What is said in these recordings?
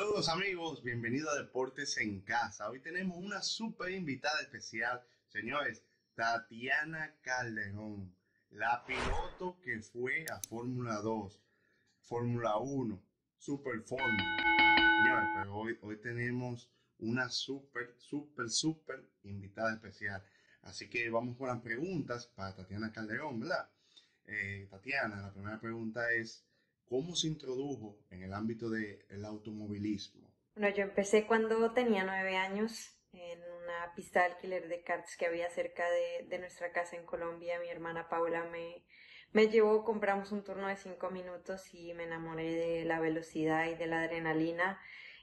Saludos amigos, bienvenidos a Deportes en Casa. Hoy tenemos una súper invitada especial, señores, Tatiana Calderón, la piloto que fue a Fórmula 2, Fórmula 1, Super Fórmula. Señores, pero hoy, hoy tenemos una súper, súper, súper invitada especial. Así que vamos con las preguntas para Tatiana Calderón, ¿verdad? Eh, Tatiana, la primera pregunta es, ¿Cómo se introdujo en el ámbito del automovilismo? Bueno, yo empecé cuando tenía nueve años en una pista de alquiler de karts que había cerca de, nuestra casa en Colombia. Mi hermana Paula me, me llevó, compramos un turno de cinco minutos y me enamoré de la velocidad y de la adrenalina.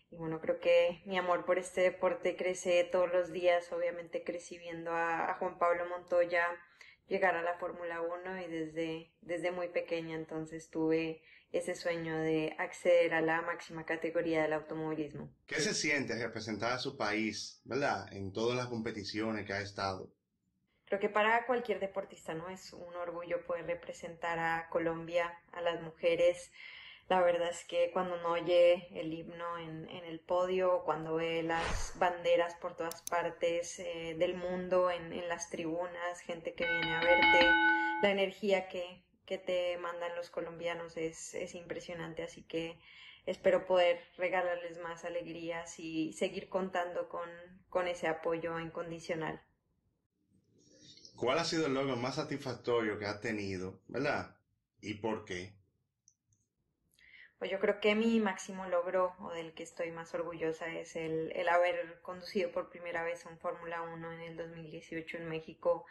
Y bueno, creo que mi amor por este deporte crece todos los días. Obviamente crecí viendo a, a Juan Pablo Montoya llegar a la Fórmula 1 y desde, desde muy pequeña entonces tuve ese sueño de acceder a la máxima categoría del automovilismo. ¿Qué se siente representar a su país, verdad, en todas las competiciones que ha estado? Creo que para cualquier deportista no es un orgullo poder representar a Colombia, a las mujeres. La verdad es que cuando uno oye el himno en, el podio, cuando ve las banderas por todas partes eh, del mundo, en, en las tribunas, gente que viene a verte, la energía que, que te mandan los colombianos es, es impresionante, así que espero poder regalarles más alegrías y seguir contando con, con ese apoyo incondicional. ¿Cuál ha sido el logro más satisfactorio que has tenido, verdad? ¿Y por qué? Pues yo creo que mi máximo logro o del que estoy más orgullosa es el, el haber conducido por primera vez un Fórmula 1 en el 2018 en México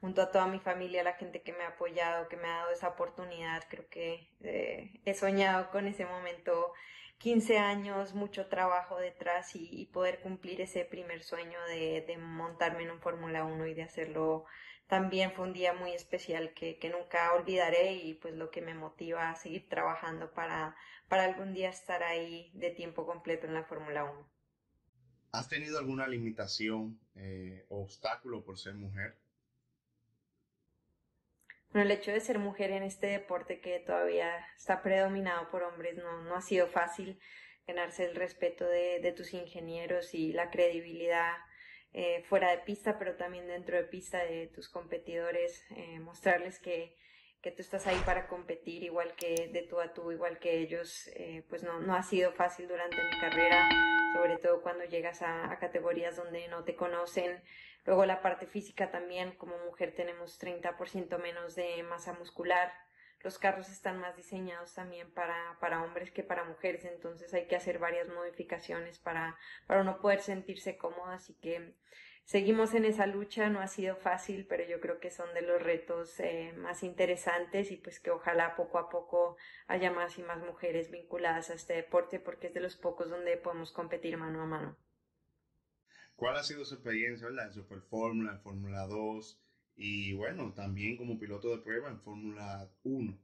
junto a toda mi familia, la gente que me ha apoyado, que me ha dado esa oportunidad. Creo que eh, he soñado con ese momento 15 años, mucho trabajo detrás y, poder cumplir ese primer sueño de, montarme en un Fórmula 1 y de hacerlo también fue un día muy especial que, que, nunca olvidaré y pues lo que me motiva a seguir trabajando para, para algún día estar ahí de tiempo completo en la Fórmula 1. ¿Has tenido alguna limitación eh, o obstáculo por ser mujer? El hecho de ser mujer en este deporte que todavía está predominado por hombres no, no ha sido fácil ganarse el respeto de, de tus ingenieros y la credibilidad eh, fuera de pista, pero también dentro de pista de tus competidores, eh, mostrarles que, que tú estás ahí para competir igual que de tú a tú, igual que ellos, eh, pues no, no ha sido fácil durante mi carrera, sobre todo cuando llegas a, a categorías donde no te conocen, Luego la parte física también, como mujer tenemos 30% menos de masa muscular. Los carros están más diseñados también para, para hombres que para mujeres, entonces hay que hacer varias modificaciones para, para no poder sentirse cómodo, así que seguimos en esa lucha, no ha sido fácil, pero yo creo que son de los retos eh, más interesantes y pues que ojalá poco a poco haya más y más mujeres vinculadas a este deporte porque es de los pocos donde podemos competir mano a mano. ¿Cuál ha sido su experiencia ¿verdad? en Super Fórmula, en Fórmula 2 y bueno, también como piloto de prueba en Fórmula 1?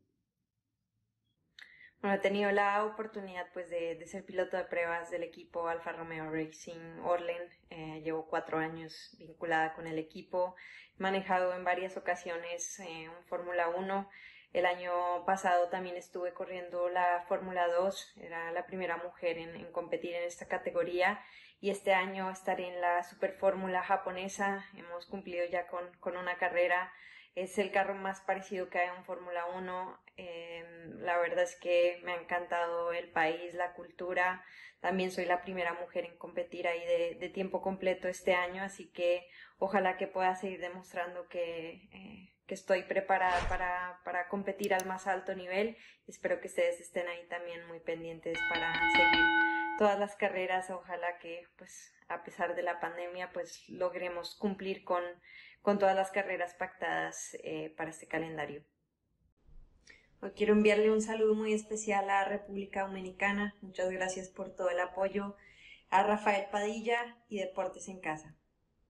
Bueno, he tenido la oportunidad pues de, ser piloto de pruebas del equipo Alfa Romeo Racing Orlen. Eh, llevo cuatro años vinculada con el equipo. He manejado en varias ocasiones eh, un Fórmula 1. El año pasado también estuve corriendo la Fórmula 2. Era la primera mujer en, en competir en esta categoría y este año estaré en la Super Fórmula japonesa. Hemos cumplido ya con, con, una carrera. Es el carro más parecido que hay en Fórmula 1. Em, la verdad es que me ha encantado el país, la cultura. También soy la primera mujer en competir ahí de, tiempo completo este año, así que ojalá que pueda seguir demostrando que, eh, que estoy preparada para, para competir al más alto nivel. Espero que ustedes estén ahí también muy pendientes para seguir todas las carreras, ojalá que pues a pesar de la pandemia pues logremos cumplir con, con todas las carreras pactadas eh, para este calendario. Hoy quiero enviarle un saludo muy especial a República Dominicana. Muchas gracias por todo el apoyo. A Rafael Padilla y Deportes en Casa.